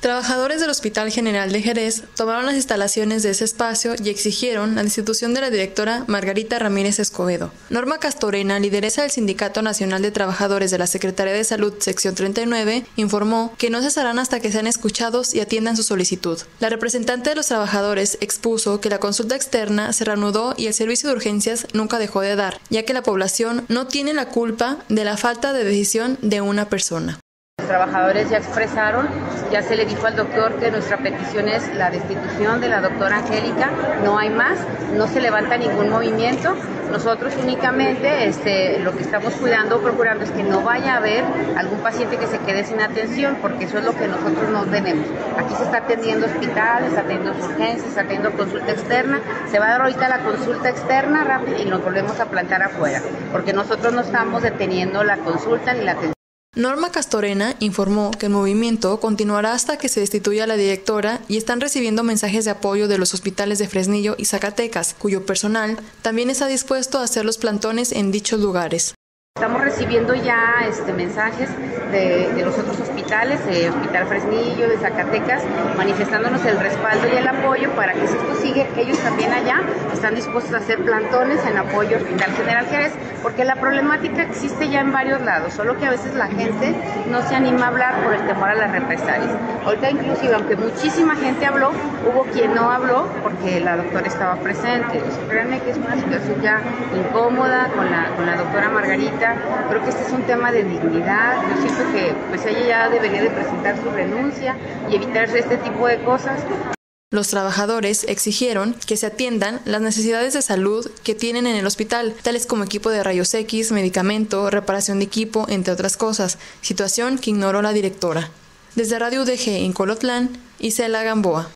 Trabajadores del Hospital General de Jerez tomaron las instalaciones de ese espacio y exigieron la destitución de la directora Margarita Ramírez Escobedo. Norma Castorena, lideresa del Sindicato Nacional de Trabajadores de la Secretaría de Salud, sección 39, informó que no cesarán hasta que sean escuchados y atiendan su solicitud. La representante de los trabajadores expuso que la consulta externa se reanudó y el servicio de urgencias nunca dejó de dar, ya que la población no tiene la culpa de la falta de decisión de una persona. Trabajadores ya expresaron, ya se le dijo al doctor que nuestra petición es la destitución de la doctora Angélica, no hay más, no se levanta ningún movimiento. Nosotros únicamente este, lo que estamos cuidando, procurando es que no vaya a haber algún paciente que se quede sin atención, porque eso es lo que nosotros no tenemos. Aquí se está atendiendo hospitales, atendiendo urgencias, atendiendo consulta externa. Se va a dar ahorita la consulta externa rápida y nos volvemos a plantar afuera, porque nosotros no estamos deteniendo la consulta ni la atención. Norma Castorena informó que el movimiento continuará hasta que se destituya la directora y están recibiendo mensajes de apoyo de los hospitales de Fresnillo y Zacatecas, cuyo personal también está dispuesto a hacer los plantones en dichos lugares. Estamos recibiendo ya este, mensajes de, los otros hospitales, el Hospital Fresnillo, de Zacatecas, manifestándonos el respaldo y el apoyo para que si esto sigue, ellos también allá están dispuestos a hacer plantones en apoyo al Hospital General Jerez, porque la problemática existe ya en varios lados, solo que a veces la gente no se anima a hablar por el temor a las represalias. Ahorita inclusive, aunque muchísima gente habló, hubo quien no habló porque la doctora estaba presente. Créanme que es una situación ya incómoda con la, con la doctora Margarita Creo que este es un tema de dignidad. Yo siento que pues ella ya debería de presentar su renuncia y evitarse este tipo de cosas. Los trabajadores exigieron que se atiendan las necesidades de salud que tienen en el hospital, tales como equipo de rayos X, medicamento, reparación de equipo, entre otras cosas, situación que ignoró la directora. Desde Radio UDG en Colotlán, Isela Gamboa.